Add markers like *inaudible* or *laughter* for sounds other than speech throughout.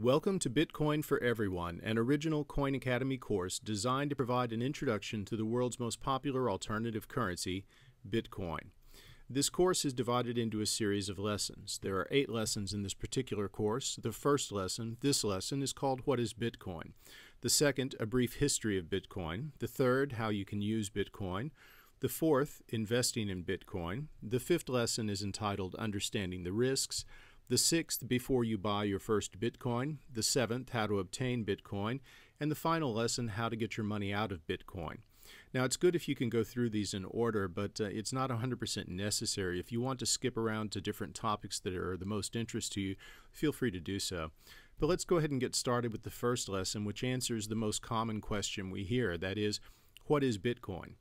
Welcome to Bitcoin for Everyone, an original Coin Academy course designed to provide an introduction to the world's most popular alternative currency, Bitcoin. This course is divided into a series of lessons. There are eight lessons in this particular course. The first lesson, this lesson, is called What is Bitcoin? The second, A Brief History of Bitcoin. The third, How You Can Use Bitcoin. The fourth, Investing in Bitcoin. The fifth lesson is entitled Understanding the Risks. The sixth, before you buy your first Bitcoin. The seventh, how to obtain Bitcoin. And the final lesson, how to get your money out of Bitcoin. Now, it's good if you can go through these in order, but uh, it's not 100% necessary. If you want to skip around to different topics that are the most interest to you, feel free to do so. But let's go ahead and get started with the first lesson, which answers the most common question we hear that is, what is Bitcoin?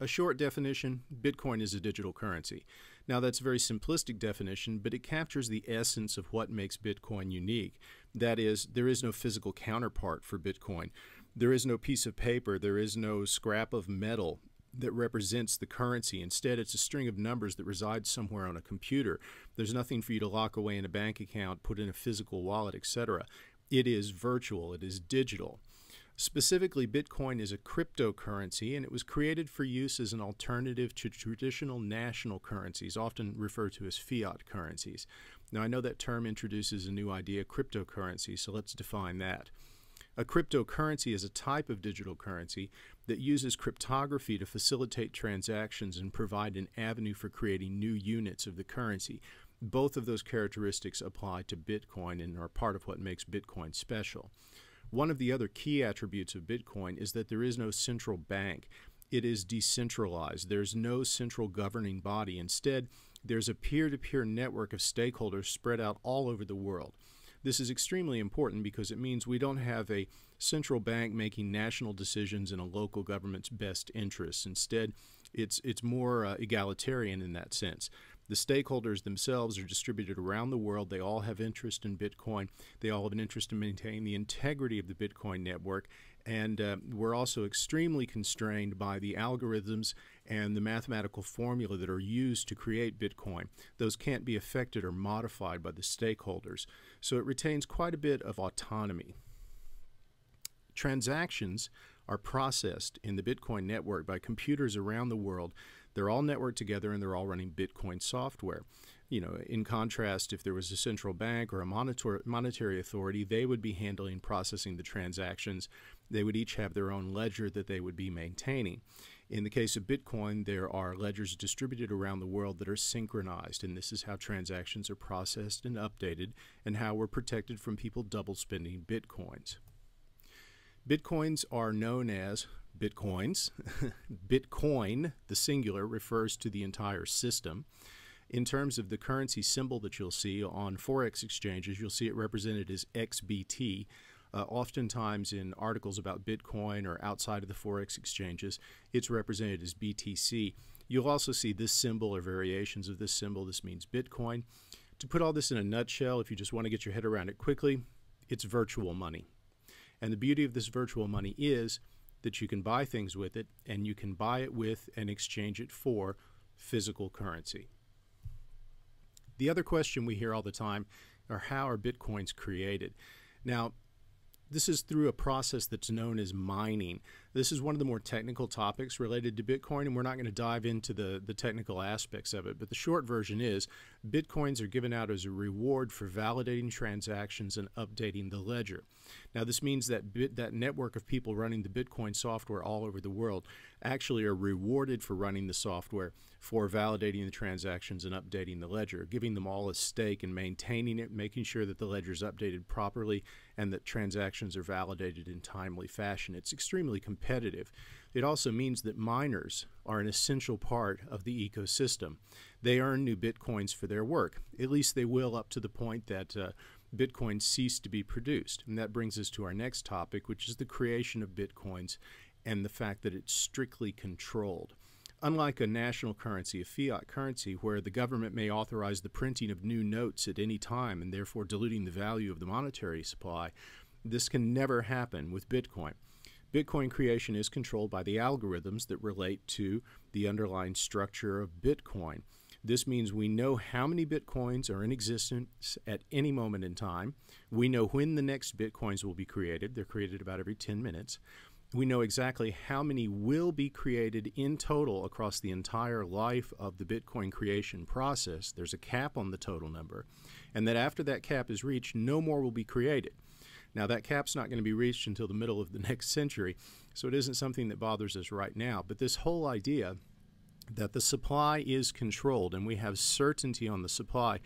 A short definition Bitcoin is a digital currency. Now, that's a very simplistic definition, but it captures the essence of what makes Bitcoin unique. That is, there is no physical counterpart for Bitcoin. There is no piece of paper, there is no scrap of metal that represents the currency. Instead, it's a string of numbers that resides somewhere on a computer. There's nothing for you to lock away in a bank account, put in a physical wallet, etc. It is virtual, it is digital. Specifically, Bitcoin is a cryptocurrency and it was created for use as an alternative to traditional national currencies, often referred to as fiat currencies. Now, I know that term introduces a new idea, cryptocurrency, so let's define that. A cryptocurrency is a type of digital currency that uses cryptography to facilitate transactions and provide an avenue for creating new units of the currency. Both of those characteristics apply to Bitcoin and are part of what makes Bitcoin special. One of the other key attributes of Bitcoin is that there is no central bank. It is decentralized. There's no central governing body. Instead, there's a peer to peer network of stakeholders spread out all over the world. This is extremely important because it means we don't have a central bank making national decisions in a local government's best interests. Instead, it's it's more uh, egalitarian in that sense. The stakeholders themselves are distributed around the world. They all have interest in Bitcoin. They all have an interest in maintaining the integrity of the Bitcoin network. And uh, we're also extremely constrained by the algorithms and the mathematical formula that are used to create Bitcoin. Those can't be affected or modified by the stakeholders. So it retains quite a bit of autonomy. Transactions are processed in the Bitcoin network by computers around the world they're all networked together and they're all running Bitcoin software. You know, in contrast, if there was a central bank or a monetary authority, they would be handling processing the transactions. They would each have their own ledger that they would be maintaining. In the case of Bitcoin, there are ledgers distributed around the world that are synchronized, and this is how transactions are processed and updated and how we're protected from people double spending Bitcoins. Bitcoins are known as bitcoins. *laughs* Bitcoin, the singular, refers to the entire system. In terms of the currency symbol that you'll see on Forex exchanges, you'll see it represented as XBT. Uh, oftentimes, in articles about Bitcoin or outside of the Forex exchanges, it's represented as BTC. You'll also see this symbol or variations of this symbol. This means Bitcoin. To put all this in a nutshell, if you just want to get your head around it quickly, it's virtual money. And the beauty of this virtual money is that you can buy things with it and you can buy it with and exchange it for physical currency. The other question we hear all the time are how are bitcoins created? Now, this is through a process that's known as mining. This is one of the more technical topics related to Bitcoin, and we're not going to dive into the, the technical aspects of it. But the short version is Bitcoins are given out as a reward for validating transactions and updating the ledger. Now, this means that bit, that network of people running the Bitcoin software all over the world actually are rewarded for running the software for validating the transactions and updating the ledger, giving them all a stake in maintaining it, making sure that the ledger is updated properly and that transactions are validated in timely fashion. It's extremely competitive. It also means that miners are an essential part of the ecosystem. They earn new bitcoins for their work. At least they will up to the point that uh, Bitcoin cease to be produced. And that brings us to our next topic, which is the creation of Bitcoins and the fact that it's strictly controlled. Unlike a national currency, a fiat currency, where the government may authorize the printing of new notes at any time and therefore diluting the value of the monetary supply, this can never happen with Bitcoin. Bitcoin creation is controlled by the algorithms that relate to the underlying structure of Bitcoin. This means we know how many bitcoins are in existence at any moment in time. We know when the next bitcoins will be created. They're created about every 10 minutes. We know exactly how many will be created in total across the entire life of the Bitcoin creation process. There's a cap on the total number. And that after that cap is reached, no more will be created. Now, that cap's not going to be reached until the middle of the *laughs* next century, so it isn't something that bothers us right now. But this whole idea that the supply is controlled and we have certainty on the supply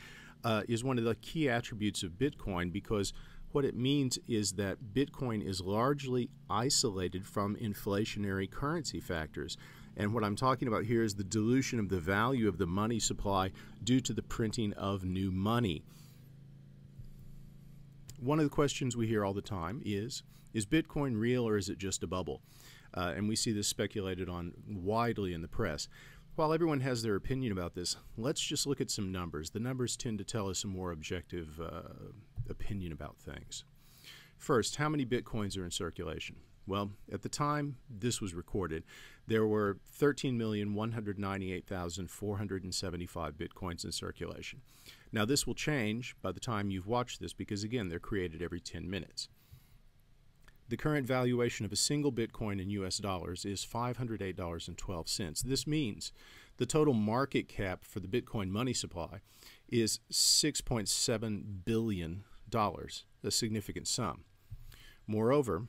uh, is one of the key attributes of Bitcoin because what it means is that Bitcoin is largely isolated from inflationary currency factors. And what I'm talking about here is the dilution of the value of the money supply due to the printing of new money. One of the questions we hear all the time is Is Bitcoin real or is it just a bubble? Uh, and we see this speculated on widely in the press. While everyone has their opinion about this, let's just look at some numbers. The numbers tend to tell us a more objective uh, opinion about things. First, how many bitcoins are in circulation? Well, at the time this was recorded, there were 13,198,475 bitcoins in circulation. Now, this will change by the time you've watched this because, again, they're created every 10 minutes. The current valuation of a single Bitcoin in US dollars is $508.12. This means the total market cap for the Bitcoin money supply is $6.7 billion, a significant sum. Moreover,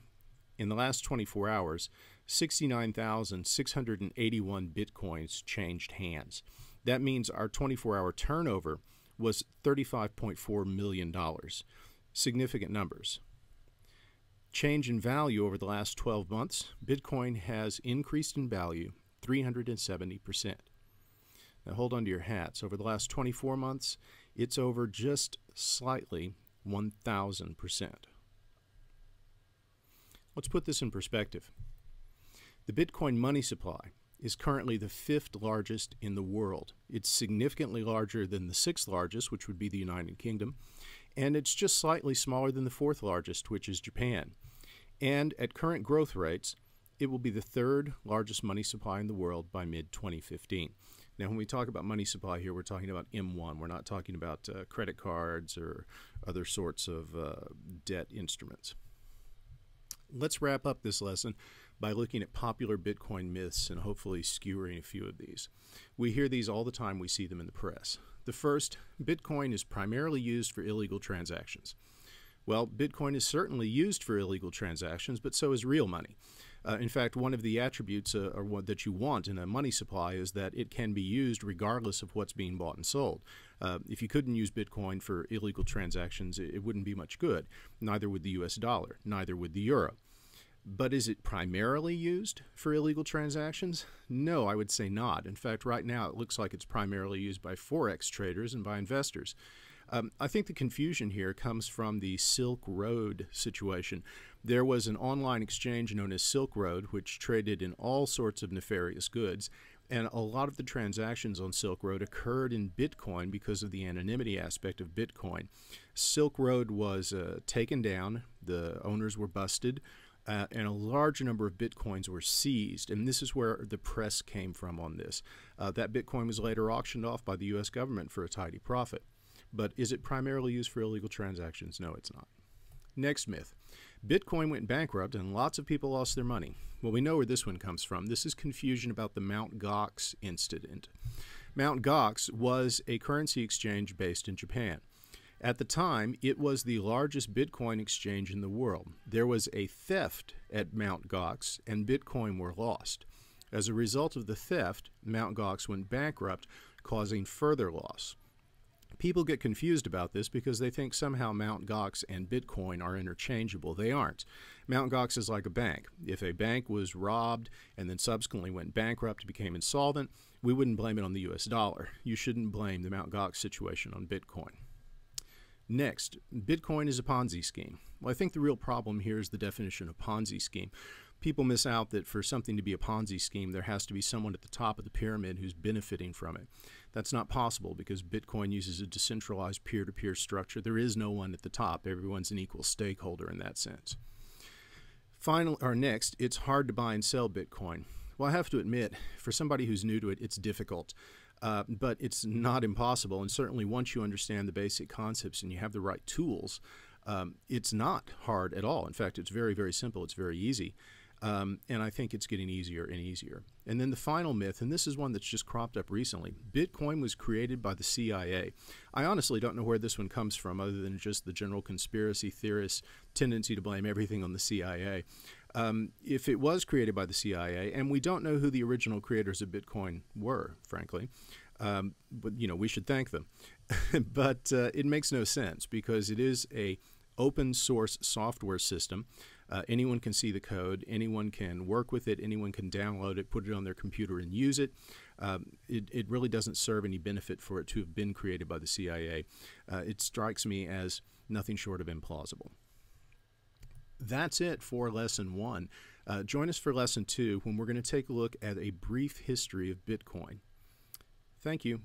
in the last 24 hours, 69,681 Bitcoins changed hands. That means our 24 hour turnover was $35.4 million. Significant numbers change in value over the last 12 months, Bitcoin has increased in value 370%. Now hold on to your hats. Over the last 24 months, it's over just slightly 1,000%. Let's put this in perspective. The Bitcoin money supply is currently the fifth largest in the world. It's significantly larger than the sixth largest, which would be the United Kingdom, and it's just slightly smaller than the fourth largest, which is Japan. And at current growth rates, it will be the third largest money supply in the world by mid 2015. Now, when we talk about money supply here, we're talking about M1. We're not talking about uh, credit cards or other sorts of uh, debt instruments. Let's wrap up this lesson by looking at popular Bitcoin myths and hopefully skewering a few of these. We hear these all the time, we see them in the press. The first Bitcoin is primarily used for illegal transactions. Well, Bitcoin is certainly used for illegal transactions, but so is real money. Uh, in fact, one of the attributes uh, or what, that you want in a money supply is that it can be used regardless of what's being bought and sold. Uh, if you couldn't use Bitcoin for illegal transactions, it, it wouldn't be much good. Neither would the U.S. dollar, neither would the euro. But is it primarily used for illegal transactions? No, I would say not. In fact, right now it looks like it's primarily used by Forex traders and by investors. Um, I think the confusion here comes from the Silk Road situation. There was an online exchange known as Silk Road, which traded in all sorts of nefarious goods, and a lot of the transactions on Silk Road occurred in Bitcoin because of the anonymity aspect of Bitcoin. Silk Road was uh, taken down, the owners were busted. Uh, and a large number of bitcoins were seized. And this is where the press came from on this. Uh, that bitcoin was later auctioned off by the U.S. government for a tidy profit. But is it primarily used for illegal transactions? No, it's not. Next myth Bitcoin went bankrupt and lots of people lost their money. Well, we know where this one comes from. This is confusion about the Mt. Gox incident. Mt. Gox was a currency exchange based in Japan. At the time, it was the largest Bitcoin exchange in the world. There was a theft at Mt. Gox, and Bitcoin were lost. As a result of the theft, Mt. Gox went bankrupt, causing further loss. People get confused about this because they think somehow Mt. Gox and Bitcoin are interchangeable. They aren't. Mt. Gox is like a bank. If a bank was robbed and then subsequently went bankrupt, became insolvent, we wouldn't blame it on the US dollar. You shouldn't blame the Mt. Gox situation on Bitcoin. Next, Bitcoin is a Ponzi scheme. Well, I think the real problem here is the definition of Ponzi scheme people miss out that for something to be a Ponzi scheme, there has to be someone at the top of the pyramid who's benefiting from it. That's not possible because Bitcoin uses a decentralized peer to peer structure. There is no one at the top, everyone's an equal stakeholder in that sense. Final, or next, it's hard to buy and sell Bitcoin. Well, I have to admit, for somebody who's new to it, it's difficult. Uh, but it's not impossible, and certainly once you understand the basic concepts and you have the right tools, um, it's not hard at all. In fact, it's very, very simple. It's very easy. Um, and I think it's getting easier and easier. And then the final myth, and this is one that's just cropped up recently Bitcoin was created by the CIA. I honestly don't know where this one comes from, other than just the general conspiracy theorist tendency to blame everything on the CIA. Um, if it was created by the CIA, and we don't know who the original creators of Bitcoin were, frankly, um, but you know we should thank them. *laughs* but uh, it makes no sense because it is a open source software system. Uh, anyone can see the code, anyone can work with it, anyone can download it, put it on their computer, and use it. Um, it, it, really doesn't serve any benefit for it to have been created by the CIA. Uh, it strikes me as nothing short of implausible. That's it for lesson one. Uh, join us for lesson two when we're going to take a look at a brief history of Bitcoin. Thank you.